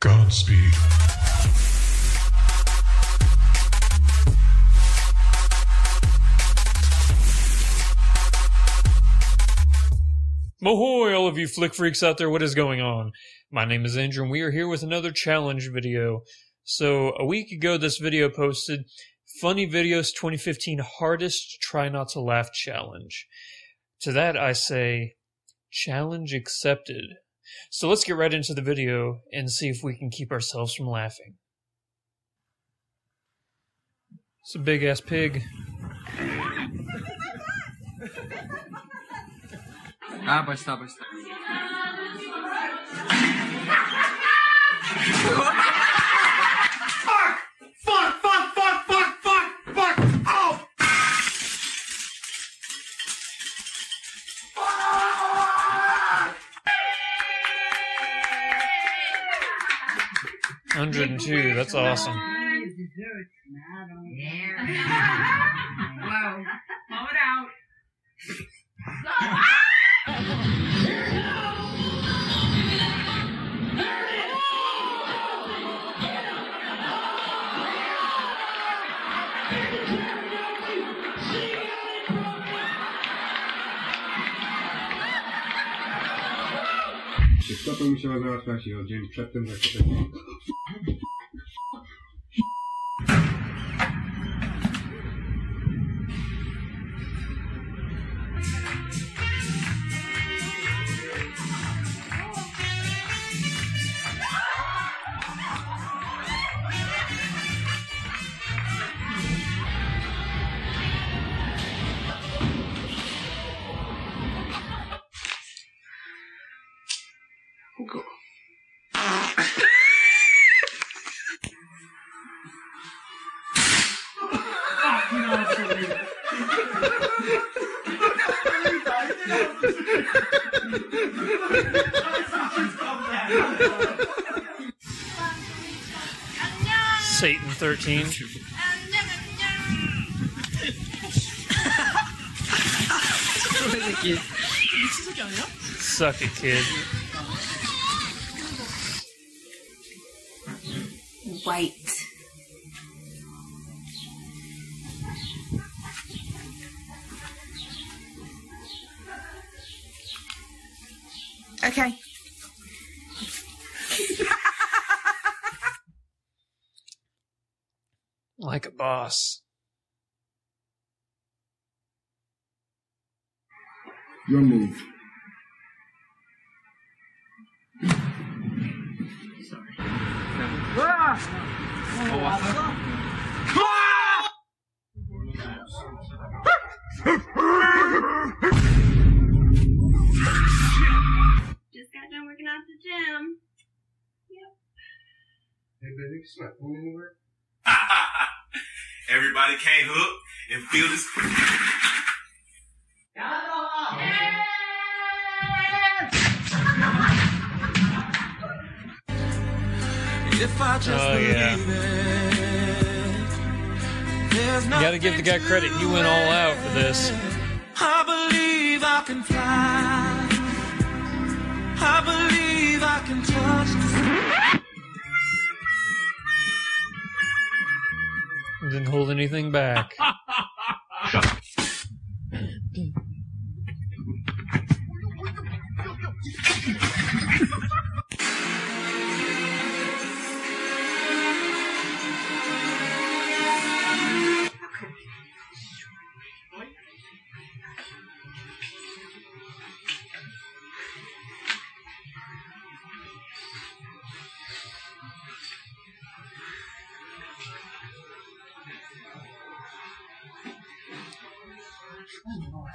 Godspeed. Mahoy, all of you flick freaks out there, what is going on? My name is Andrew, and we are here with another challenge video. So, a week ago, this video posted Funny Videos 2015 Hardest Try Not to Laugh Challenge. To that, I say, challenge accepted. So, let's get right into the video and see if we can keep ourselves from laughing. It's a big ass pig. Ah, pode estar, 102, that's awesome. Musiała załatwiać przedtem. Satan 13. Suck it, kid. White. Okay. Like a boss. Your move. Just got done working out at the gym. Yep. Hey baby, is my phone anywhere? Everybody can't hook and feel this. If I just Oh, yeah. it, You gotta give the guy credit. He went all out for this. I believe I can fly. I believe I can touch Didn't hold anything back.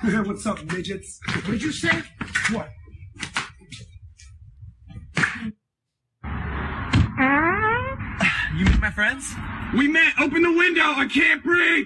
What's up, midgets? What did you say? What? You meet my friends? We met. Open the window. I can't breathe.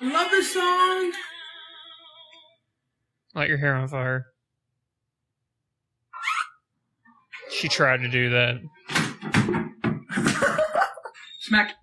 Love this song. Light your hair on fire. She tried to do that. Smack.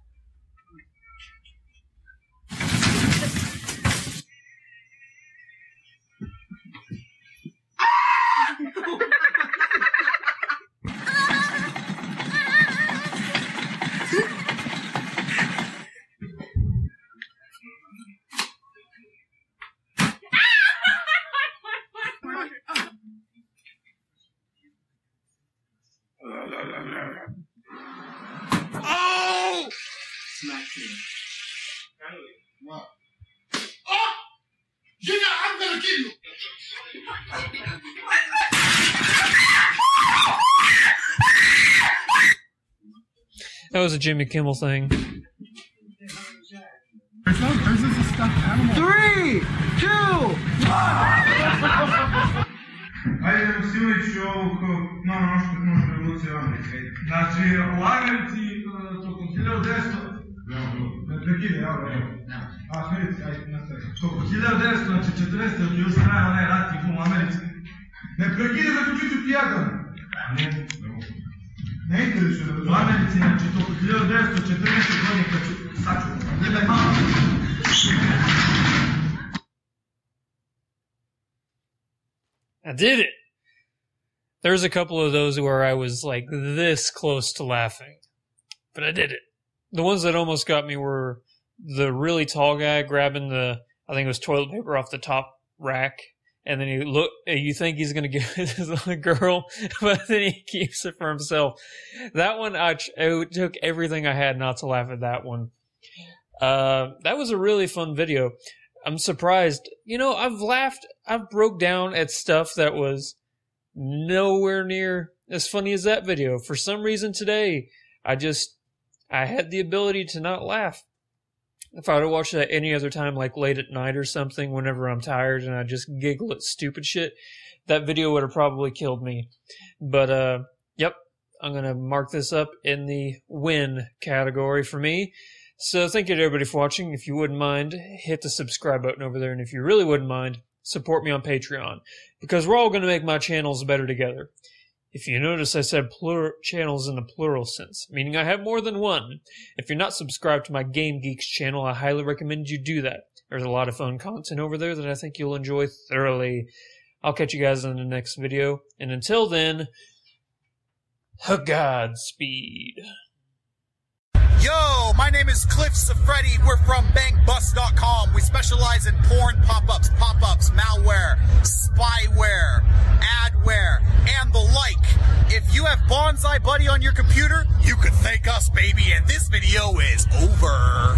That was a Jimmy Kimmel thing. Three, two, Ajde da si uvijek ovo kao malo nošta nošta revolucija u Americi. Znači, u Americi e, tokom 1900... Ne prekide, ja evo. A, smirici, ajde, nastavi. Tokom 1900, znači 40. dok je još trajao onaj rat i u Americi. Ne prekide, zaključit ću ti jadan. Ne, znači, tokom 1914. godine, kad ću, gledaj malo. I did it. There's a couple of those where I was like this close to laughing, but I did it. The ones that almost got me were the really tall guy grabbing the, I think it was toilet paper off the top rack, and then you look, you think he's gonna give it to the girl, but then he keeps it for himself. That one, I it took everything I had not to laugh at that one. Uh, that was a really fun video. I'm surprised. You know, I've laughed, I've broke down at stuff that was nowhere near as funny as that video. For some reason today, I just, I had the ability to not laugh. If I would have watched that any other time, like late at night or something, whenever I'm tired and I just giggle at stupid shit, that video would have probably killed me. But, uh, yep, I'm gonna mark this up in the win category for me. So thank you to everybody for watching. If you wouldn't mind, hit the subscribe button over there. And if you really wouldn't mind, support me on Patreon. Because we're all to make my channels better together. If you notice, I said channels in the plural sense, meaning I have more than one. If you're not subscribed to my Game Geeks channel, I highly recommend you do that. There's a lot of fun content over there that I think you'll enjoy thoroughly. I'll catch you guys in the next video. And until then, Godspeed. Yo, my name is Cliff Safredi. We're from bangbus.com. We specialize in porn pop-ups, pop-ups, malware, spyware, adware, and the like. If you have Bonzi Buddy on your computer, you can thank us, baby, and this video is over.